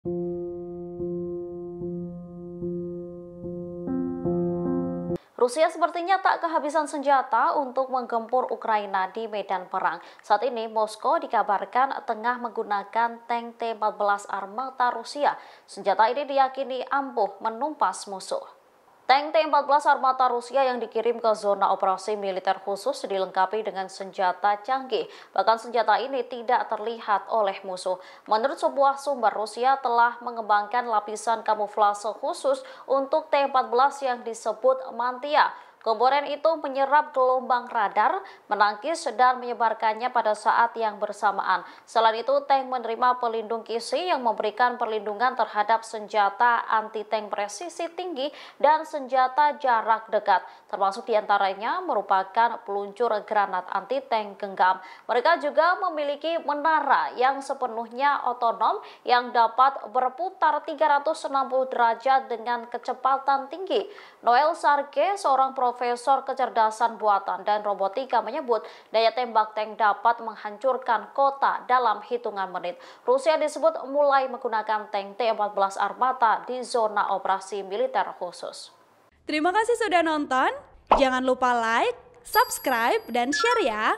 Rusia sepertinya tak kehabisan senjata untuk menggempur Ukraina di medan perang. Saat ini Moskow dikabarkan tengah menggunakan tank T-14 Armata Rusia. Senjata ini diyakini ampuh menumpas musuh. Tank T-14 Armata Rusia yang dikirim ke zona operasi militer khusus dilengkapi dengan senjata canggih. Bahkan senjata ini tidak terlihat oleh musuh. Menurut sebuah sumber, Rusia telah mengembangkan lapisan kamuflase khusus untuk T-14 yang disebut Mantia. Komponen itu menyerap gelombang radar, menangkis dan menyebarkannya pada saat yang bersamaan. Selain itu, tank menerima pelindung kisi yang memberikan perlindungan terhadap senjata anti-tank presisi tinggi dan senjata jarak dekat, termasuk di antaranya merupakan peluncur granat anti-tank genggam. Mereka juga memiliki menara yang sepenuhnya otonom yang dapat berputar 360 derajat dengan kecepatan tinggi. Noel Sarge, seorang pro Profesor Kecerdasan Buatan dan Robotika menyebut daya tembak tank dapat menghancurkan kota dalam hitungan menit. Rusia disebut mulai menggunakan tank T-14 Armata di zona operasi militer khusus. Terima kasih sudah nonton. Jangan lupa like, subscribe, dan share ya.